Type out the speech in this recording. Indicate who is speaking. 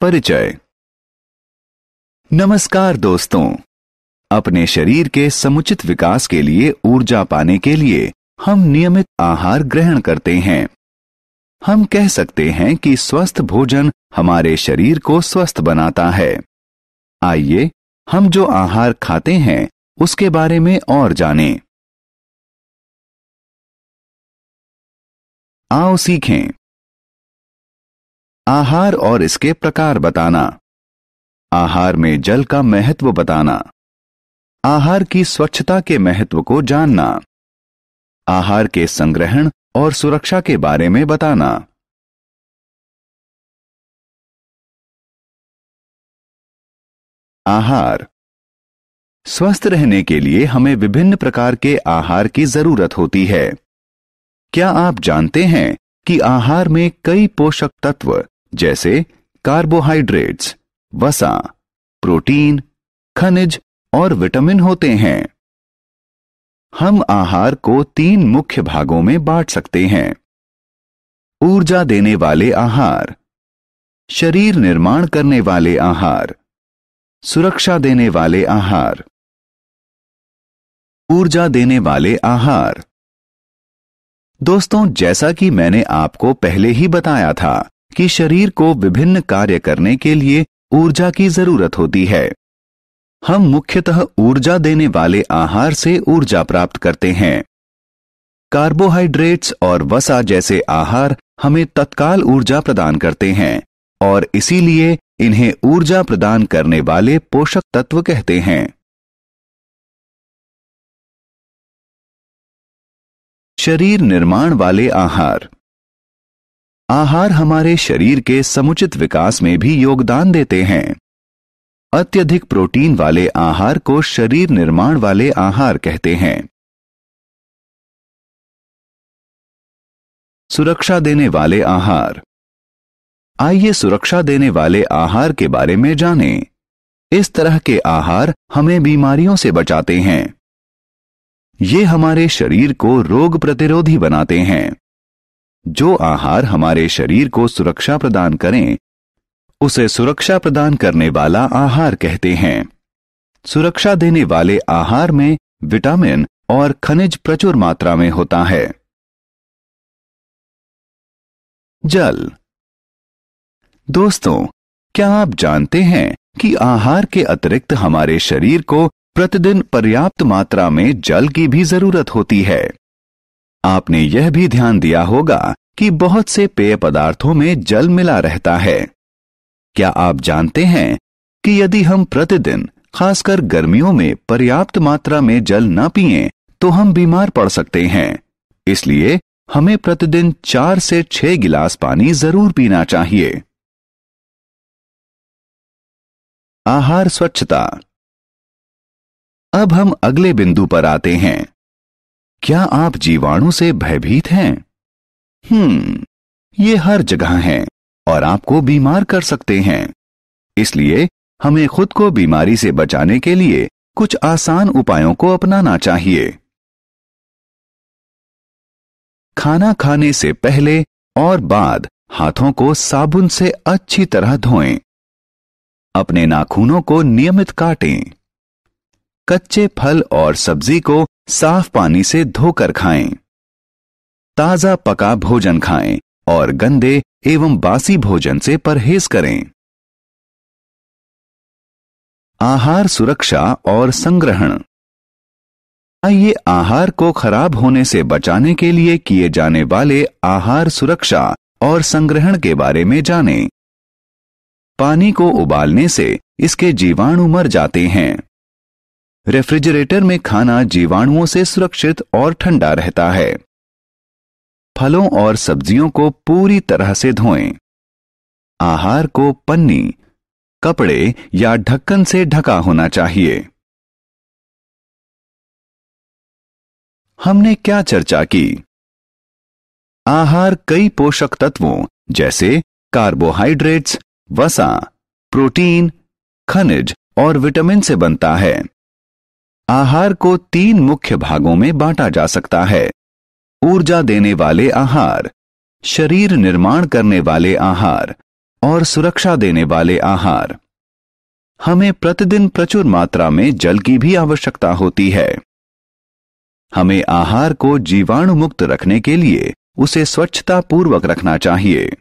Speaker 1: परिचय। नमस्कार दोस्तों। अपने शरीर के समुचित विकास के लिए ऊर्जा पाने के लिए हम नियमित आहार ग्रहण करते हैं। हम कह सकते हैं कि स्वस्थ भोजन हमारे शरीर को स्वस्थ बनाता है। आइए, हम जो आहार खाते हैं, उसके बारे में और जानें। आओ सीखें। आहार और इसके प्रकार बताना। आहार में जल का महत्व बताना। आहार की स्वच्छता के महत्व को जानना। आहार के संग्रहण और सुरक्षा के बारे में बताना। आहार। स्वस्थ रहने के लिए हमें विभिन्न प्रकार के आहार की ज़रूरत होती है। क्या आप जानते हैं कि आहार में कई पोषक तत्व जैसे कार्बोहाइड्रेट्स वसा प्रोटीन खनिज और विटामिन होते हैं। हम आहार को तीन मुख्य भागों में बांट सकते हैं। ऊर्जा देने वाले आहार, शरीर निर्माण करने वाले आहार, सुरक्षा देने वाले आहार। ऊर्जा देने वाले आहार। दोस्तों, जैसा कि मैंने आपको पहले ही बताया था कि शरीर को विभिन्न कार्य करने के लिए ऊर्जा की ज़रूरत होती है। हम मुख्यतः ऊर्जा देने वाले आहार से ऊर्जा प्राप्त करते हैं। कार्बोहाइड्रेट्स और वसा जैसे आहार हमें तत्काल ऊर्जा प्रदान करते हैं और इसीलिए इन्हें ऊर्जा प्रदान करने वाले पोषक तत्व कहते हैं। शरीर निर्माण वाले आहार। आहार हमारे शरीर के समुचित विकास में भी योगदान देते हैं। अत्यधिक प्रोटीन वाले आहार को शरीर निर्माण वाले आहार कहते हैं। सुरक्षा देने वाले आहार। आइए सुरक्षा देने वाले आहार के बारे में जानें। इस तरह के आहार हमें बीमारियों से बचाते हैं। ये हमारे शरीर को रोग प्रतिरोधी बनाते हैं। जो आहार हमारे शरीर को सुरक्षा प्रदान करें, उसे सुरक्षा प्रदान करने वाला आहार कहते हैं। सुरक्षा देने वाले आहार में विटामिन और खनिज प्रचुर मात्रा में होता है। जल। दोस्तों, क्या आप जानते हैं कि आहार के अतिरिक्त हमारे शरीर को प्रतिदिन पर्याप्त मात्रा में जल की भी ज़रूरत होती है? आपने यह भी ध्यान दिया होगा कि बहुत से पेय पदार्थों में जल मिला रहता है। क्या आप जानते हैं कि यदि हम प्रतिदिन, खासकर गर्मियों में, पर्याप्त मात्रा में जल न पिए तो हम बीमार पड़ सकते हैं। इसलिए हमें प्रतिदिन चार से छह गिलास पानी ज़रूर पीना चाहिए। आहार स्वच्छता। अब हम अगले बिंदु पर आते हैं। क्या आप जीवाणु से भयभीत हैं? हम्म ये हर जगह हैं और आपको बीमार कर सकते हैं। इसलिए हमें खुद को बीमारी से बचाने के लिए कुछ आसान उपायों को अपनाना चाहिए। खाना खाने से पहले और बाद हाथों को साबुन से अच्छी तरह धोएँ। अपने नाखूनों को नियमित काटें। कच्चे फल और सब्ज़ी को साफ़ पानी से धोकर खाएँ। ताज़ा पका भोजन खाएँ और गंदे एवं बासी भोजन से परहेज करें। आहार सुरक्षा और संग्रहण। आइए आहार को खराब होने से बचाने के लिए किए जाने वाले आहार सुरक्षा और संग्रहण के बारे में जानें। पानी को उबालने से इसके जीवाणु मर जाते हैं। रेफ्रिजरेटर में खाना जीवाणुओं से सुरक्षित और ठंडा रहता है। फलों और सब्जियों को पूरी तरह से धोएँ। आहार को पन्नी, कपड़े या ढक्कन से ढका होना चाहिए। हमने क्या चर्चा की? आहार कई पोषक तत्वों, जैसे कार्बोहाइड्रेट्स, वसा, प्रोटीन, खनिज और विटामिन से बनता है। आहार को तीन मुख्य भागों में बांटा जा सकता है। ऊर्जा देने वाले आहार, शरीर निर्माण करने वाले आहार और सुरक्षा देने वाले आहार। हमें प्रतिदिन प्रचुर मात्रा में जल की भी आवश्यकता होती है। हमें आहार को जीवाणु मुक्त रखने के लिए उसे स्वच्छता पूर्वक रखना चाहिए।